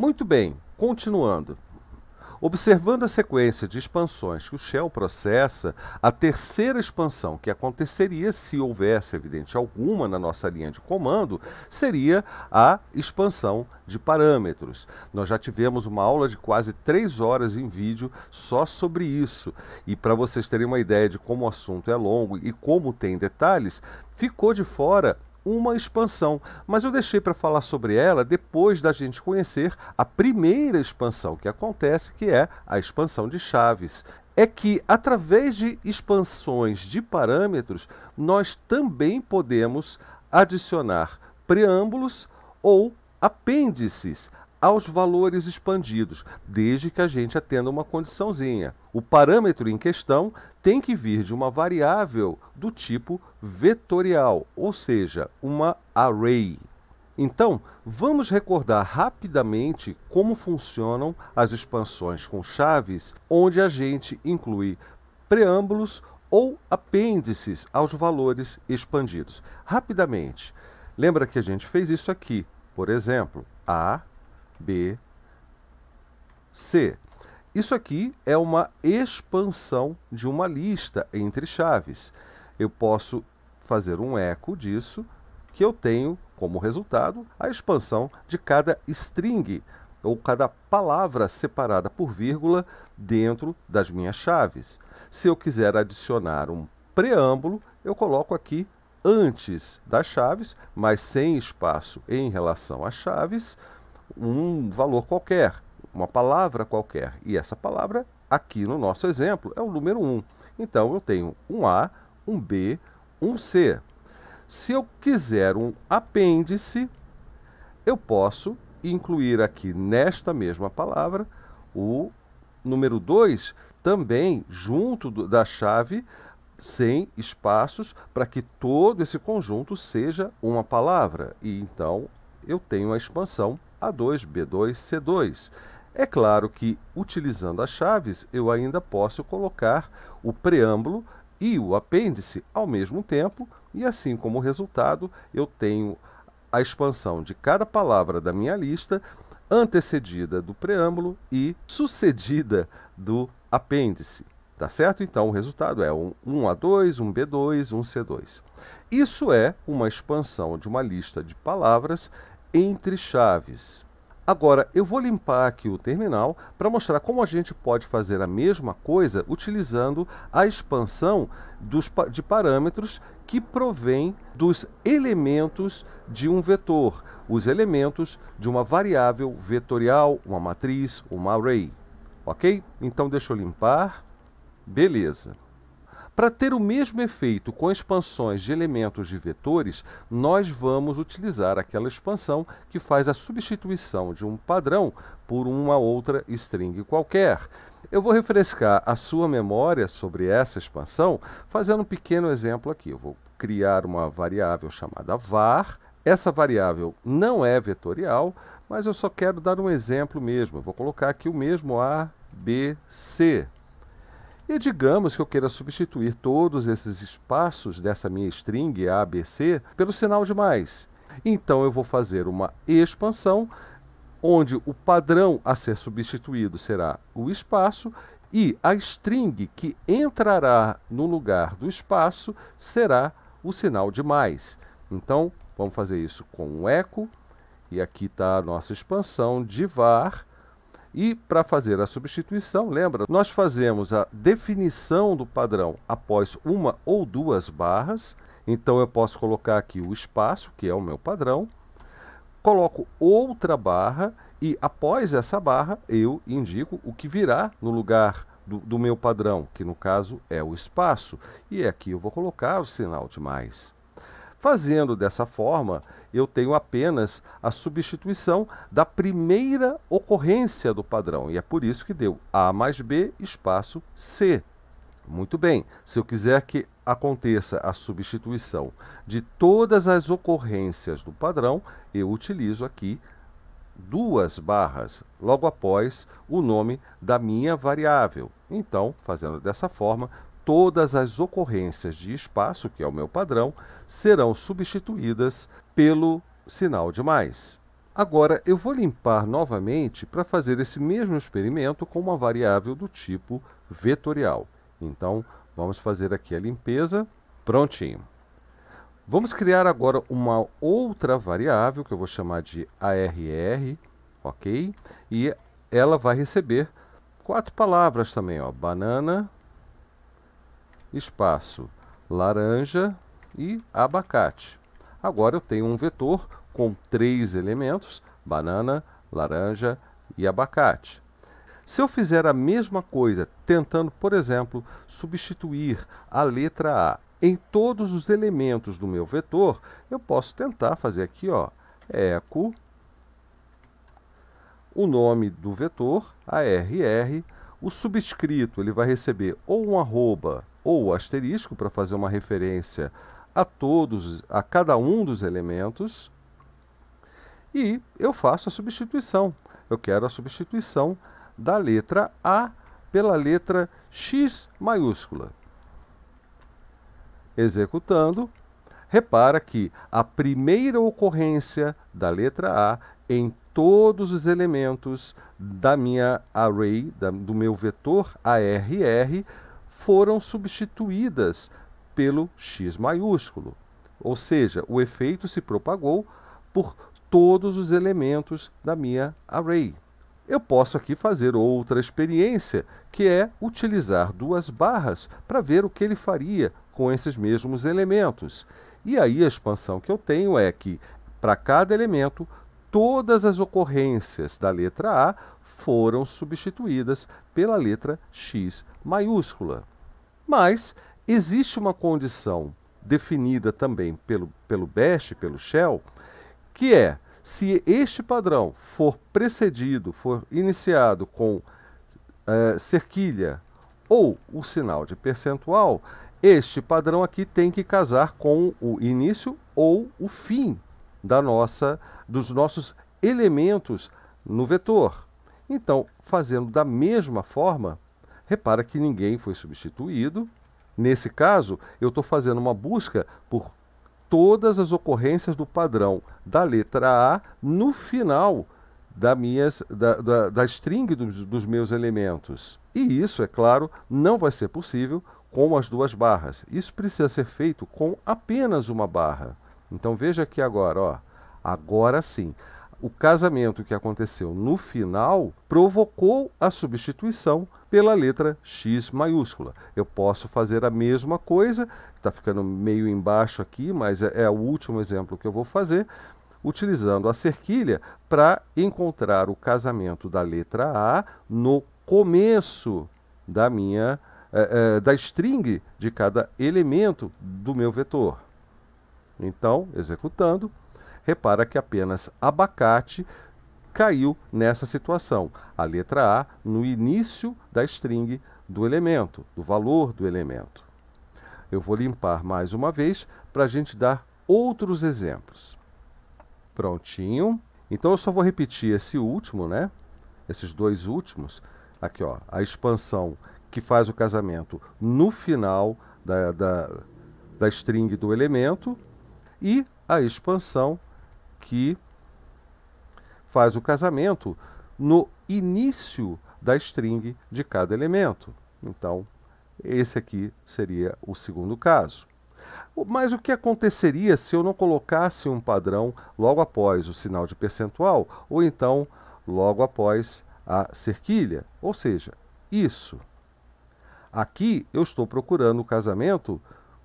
Muito bem, continuando. Observando a sequência de expansões que o Shell processa, a terceira expansão que aconteceria, se houvesse evidente alguma na nossa linha de comando, seria a expansão de parâmetros. Nós já tivemos uma aula de quase três horas em vídeo só sobre isso. E para vocês terem uma ideia de como o assunto é longo e como tem detalhes, ficou de fora uma expansão, mas eu deixei para falar sobre ela depois da gente conhecer a primeira expansão que acontece, que é a expansão de chaves. É que através de expansões de parâmetros, nós também podemos adicionar preâmbulos ou apêndices aos valores expandidos, desde que a gente atenda uma condiçãozinha. O parâmetro em questão tem que vir de uma variável do tipo vetorial, ou seja, uma array. Então, vamos recordar rapidamente como funcionam as expansões com chaves, onde a gente inclui preâmbulos ou apêndices aos valores expandidos. Rapidamente, lembra que a gente fez isso aqui, por exemplo, A B, C. Isso aqui é uma expansão de uma lista entre chaves. Eu posso fazer um eco disso, que eu tenho como resultado a expansão de cada string, ou cada palavra separada por vírgula dentro das minhas chaves. Se eu quiser adicionar um preâmbulo, eu coloco aqui antes das chaves, mas sem espaço em relação às chaves, um valor qualquer, uma palavra qualquer. E essa palavra, aqui no nosso exemplo, é o número 1. Então, eu tenho um A, um B, um C. Se eu quiser um apêndice, eu posso incluir aqui nesta mesma palavra o número 2 também junto do, da chave sem espaços para que todo esse conjunto seja uma palavra. E então eu tenho a expansão a2, B2, C2. É claro que, utilizando as chaves, eu ainda posso colocar o preâmbulo e o apêndice ao mesmo tempo, e assim como resultado, eu tenho a expansão de cada palavra da minha lista, antecedida do preâmbulo e sucedida do apêndice. Tá certo? Então o resultado é um 1A2, um B2, um C2. Isso é uma expansão de uma lista de palavras entre chaves. Agora, eu vou limpar aqui o terminal para mostrar como a gente pode fazer a mesma coisa utilizando a expansão dos, de parâmetros que provém dos elementos de um vetor, os elementos de uma variável vetorial, uma matriz, uma array. Ok? Então, deixa eu limpar. Beleza. Para ter o mesmo efeito com expansões de elementos de vetores, nós vamos utilizar aquela expansão que faz a substituição de um padrão por uma outra string qualquer. Eu vou refrescar a sua memória sobre essa expansão fazendo um pequeno exemplo aqui. Eu vou criar uma variável chamada var. Essa variável não é vetorial, mas eu só quero dar um exemplo mesmo. Eu vou colocar aqui o mesmo A, B, C. E digamos que eu queira substituir todos esses espaços dessa minha string ABC pelo sinal de mais. Então eu vou fazer uma expansão onde o padrão a ser substituído será o espaço e a string que entrará no lugar do espaço será o sinal de mais. Então, vamos fazer isso com um eco, e aqui está a nossa expansão de var, e para fazer a substituição, lembra, nós fazemos a definição do padrão após uma ou duas barras. Então eu posso colocar aqui o espaço, que é o meu padrão, coloco outra barra e após essa barra eu indico o que virá no lugar do, do meu padrão, que no caso é o espaço. E aqui eu vou colocar o sinal de mais. Fazendo dessa forma, eu tenho apenas a substituição da primeira ocorrência do padrão, e é por isso que deu A mais B espaço C. Muito bem, se eu quiser que aconteça a substituição de todas as ocorrências do padrão, eu utilizo aqui duas barras logo após o nome da minha variável. Então, fazendo dessa forma, todas as ocorrências de espaço, que é o meu padrão, serão substituídas pelo sinal de mais. Agora, eu vou limpar novamente para fazer esse mesmo experimento com uma variável do tipo vetorial. Então, vamos fazer aqui a limpeza. Prontinho. Vamos criar agora uma outra variável, que eu vou chamar de ARR, ok? E ela vai receber quatro palavras também, ó. Banana, espaço, laranja e abacate. Agora eu tenho um vetor com três elementos, banana, laranja e abacate. Se eu fizer a mesma coisa, tentando, por exemplo, substituir a letra A em todos os elementos do meu vetor, eu posso tentar fazer aqui, ó, eco, o nome do vetor, ARR, o subscrito ele vai receber ou um arroba ou asterisco para fazer uma referência a todos, a cada um dos elementos, e eu faço a substituição. Eu quero a substituição da letra A pela letra X maiúscula. Executando, repara que a primeira ocorrência da letra A em todos os elementos da minha array, da, do meu vetor ARR, foram substituídas pelo X maiúsculo. Ou seja, o efeito se propagou por todos os elementos da minha array. Eu posso aqui fazer outra experiência, que é utilizar duas barras para ver o que ele faria com esses mesmos elementos. E aí a expansão que eu tenho é que, para cada elemento, todas as ocorrências da letra A foram substituídas pela letra X maiúscula. Mas existe uma condição definida também pelo, pelo Bash, pelo Shell, que é se este padrão for precedido, for iniciado com uh, cerquilha ou o sinal de percentual, este padrão aqui tem que casar com o início ou o fim da nossa, dos nossos elementos no vetor. Então, fazendo da mesma forma, repara que ninguém foi substituído. Nesse caso, eu estou fazendo uma busca por todas as ocorrências do padrão da letra A no final da, minhas, da, da, da string dos, dos meus elementos. E isso, é claro, não vai ser possível com as duas barras. Isso precisa ser feito com apenas uma barra. Então veja aqui agora, ó. agora sim. O casamento que aconteceu no final provocou a substituição pela letra X maiúscula. Eu posso fazer a mesma coisa, está ficando meio embaixo aqui, mas é, é o último exemplo que eu vou fazer, utilizando a cerquilha para encontrar o casamento da letra A no começo da minha é, é, da string de cada elemento do meu vetor. Então, executando, repara que apenas abacate caiu nessa situação. A letra A no início da string do elemento, do valor do elemento. Eu vou limpar mais uma vez para a gente dar outros exemplos. Prontinho. Então eu só vou repetir esse último, né? Esses dois últimos. Aqui, ó, a expansão que faz o casamento no final da, da, da string do elemento e a expansão que faz o casamento no início da string de cada elemento. Então, esse aqui seria o segundo caso. Mas o que aconteceria se eu não colocasse um padrão logo após o sinal de percentual ou então logo após a cerquilha? Ou seja, isso. Aqui eu estou procurando o casamento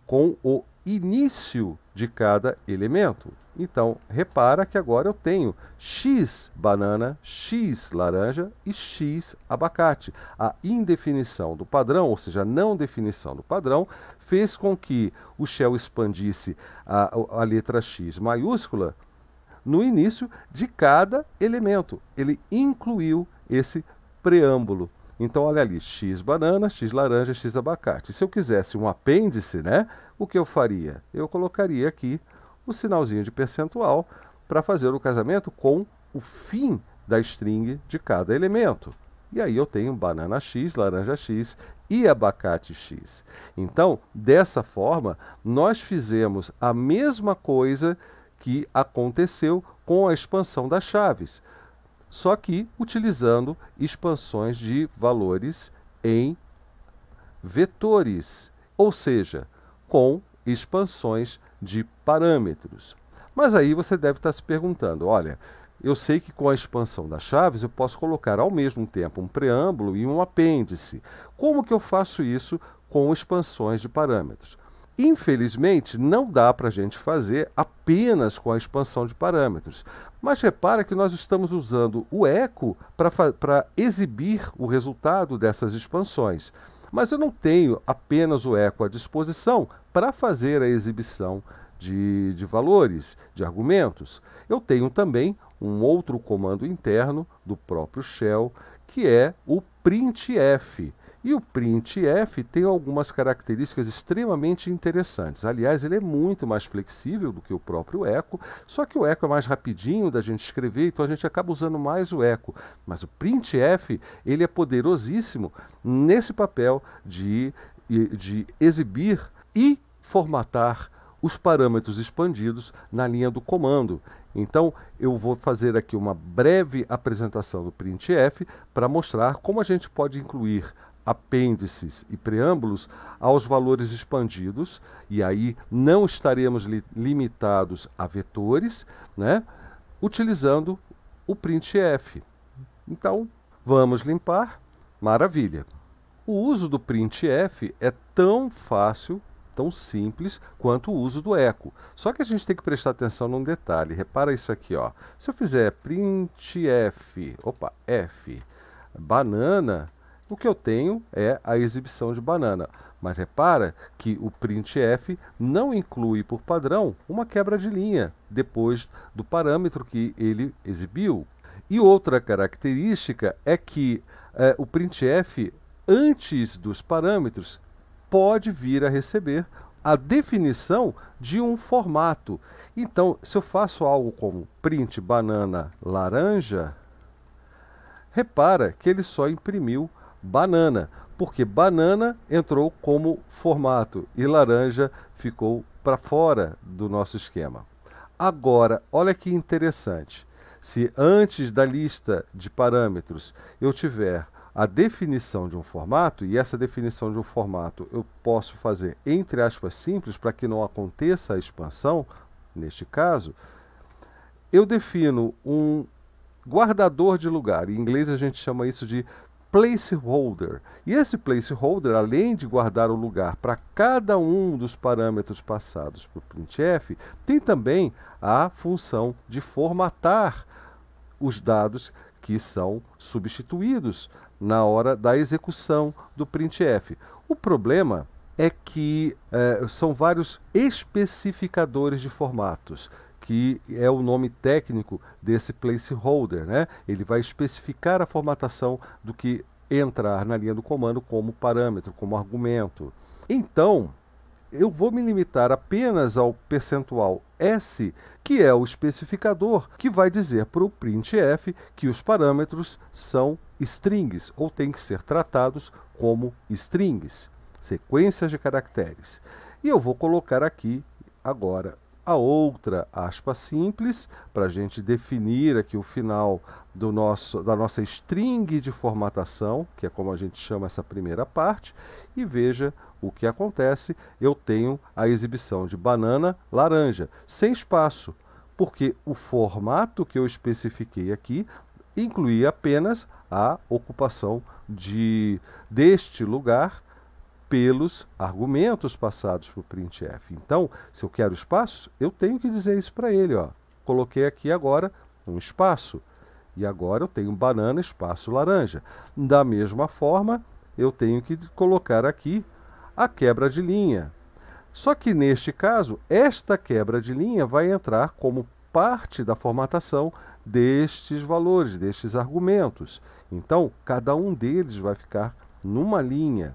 com o início de cada elemento. Então, repara que agora eu tenho X banana, X laranja e X abacate. A indefinição do padrão, ou seja, a não definição do padrão, fez com que o shell expandisse a, a letra X maiúscula no início de cada elemento. Ele incluiu esse preâmbulo. Então, olha ali, X banana, X laranja, X abacate. Se eu quisesse um apêndice, né, o que eu faria? Eu colocaria aqui o sinalzinho de percentual para fazer o casamento com o fim da string de cada elemento. E aí eu tenho banana X, laranja X e abacate X. Então, dessa forma, nós fizemos a mesma coisa que aconteceu com a expansão das chaves, só que utilizando expansões de valores em vetores, ou seja, com expansões de parâmetros. Mas aí você deve estar se perguntando: olha, eu sei que com a expansão das chaves eu posso colocar ao mesmo tempo um preâmbulo e um apêndice. Como que eu faço isso com expansões de parâmetros? Infelizmente, não dá para a gente fazer apenas com a expansão de parâmetros. Mas repara que nós estamos usando o eco para exibir o resultado dessas expansões. Mas eu não tenho apenas o eco à disposição para fazer a exibição de, de valores, de argumentos. Eu tenho também um outro comando interno do próprio shell, que é o printf. E o printf tem algumas características extremamente interessantes. Aliás, ele é muito mais flexível do que o próprio echo, só que o echo é mais rapidinho da gente escrever, então a gente acaba usando mais o echo. Mas o printf, ele é poderosíssimo nesse papel de, de exibir e formatar os parâmetros expandidos na linha do comando. Então, eu vou fazer aqui uma breve apresentação do printf para mostrar como a gente pode incluir apêndices e preâmbulos aos valores expandidos, e aí não estaremos li limitados a vetores, né, utilizando o printf. Então, vamos limpar. Maravilha. O uso do printf é tão fácil, tão simples quanto o uso do eco. Só que a gente tem que prestar atenção num detalhe. Repara isso aqui, ó. Se eu fizer printf, opa, f, banana, o que eu tenho é a exibição de banana. Mas repara que o printf não inclui por padrão uma quebra de linha depois do parâmetro que ele exibiu. E outra característica é que é, o printf, antes dos parâmetros, pode vir a receber a definição de um formato. Então, se eu faço algo como print banana laranja, repara que ele só imprimiu banana, porque banana entrou como formato e laranja ficou para fora do nosso esquema. Agora, olha que interessante. Se antes da lista de parâmetros eu tiver a definição de um formato, e essa definição de um formato eu posso fazer entre aspas simples para que não aconteça a expansão, neste caso, eu defino um guardador de lugar. Em inglês a gente chama isso de placeholder. E esse placeholder, além de guardar o lugar para cada um dos parâmetros passados para o printf, tem também a função de formatar os dados que são substituídos na hora da execução do printf. O problema é que é, são vários especificadores de formatos que é o nome técnico desse placeholder. Né? Ele vai especificar a formatação do que entrar na linha do comando como parâmetro, como argumento. Então, eu vou me limitar apenas ao percentual S, que é o especificador que vai dizer para o printf que os parâmetros são strings ou têm que ser tratados como strings, sequências de caracteres. E eu vou colocar aqui agora a outra aspa simples, para a gente definir aqui o final do nosso, da nossa string de formatação, que é como a gente chama essa primeira parte, e veja o que acontece. Eu tenho a exibição de banana laranja, sem espaço, porque o formato que eu especifiquei aqui incluía apenas a ocupação de, deste lugar pelos argumentos passados para o printf. Então, se eu quero espaços, eu tenho que dizer isso para ele. Ó. Coloquei aqui agora um espaço. E agora eu tenho banana, espaço, laranja. Da mesma forma, eu tenho que colocar aqui a quebra de linha. Só que neste caso, esta quebra de linha vai entrar como parte da formatação destes valores, destes argumentos. Então, cada um deles vai ficar numa linha.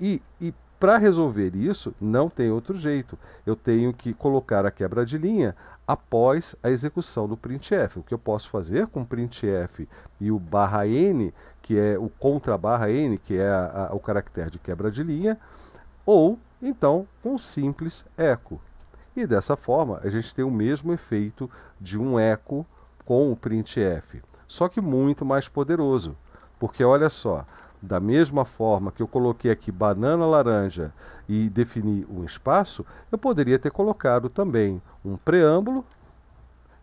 E, e para resolver isso, não tem outro jeito. Eu tenho que colocar a quebra de linha após a execução do printf. O que eu posso fazer com o printf e o barra n, que é o contra barra n, que é a, a, o caractere de quebra de linha, ou então com o simples echo. E dessa forma, a gente tem o mesmo efeito de um eco com o printf, só que muito mais poderoso. Porque olha só, da mesma forma que eu coloquei aqui banana laranja e defini um espaço, eu poderia ter colocado também um preâmbulo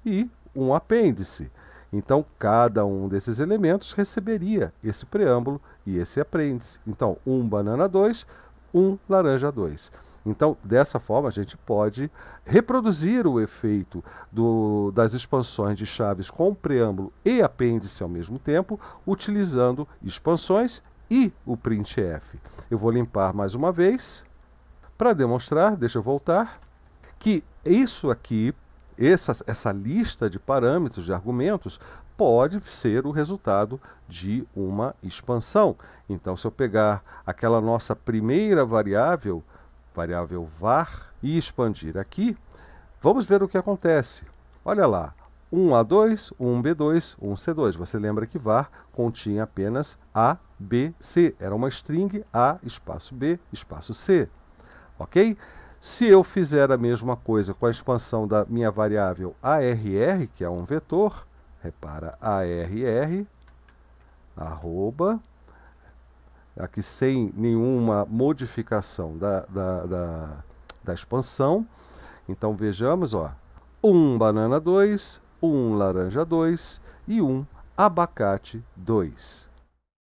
e um apêndice. Então, cada um desses elementos receberia esse preâmbulo e esse apêndice. Então, um banana 2, um laranja 2. Então, dessa forma, a gente pode reproduzir o efeito do, das expansões de chaves com preâmbulo e apêndice ao mesmo tempo, utilizando expansões e o printf. Eu vou limpar mais uma vez para demonstrar, deixa eu voltar, que isso aqui, essa, essa lista de parâmetros, de argumentos, pode ser o resultado de uma expansão. Então, se eu pegar aquela nossa primeira variável, variável var, e expandir aqui, vamos ver o que acontece. Olha lá, 1A2, 1B2, 1C2. Você lembra que var continha apenas A, B, C. Era uma string A, espaço B, espaço C. Ok? Se eu fizer a mesma coisa com a expansão da minha variável ARR, que é um vetor, repara, ARR, arroba, aqui sem nenhuma modificação da, da, da, da expansão. Então vejamos, ó, 1 banana 2, um laranja 2 e um abacate 2.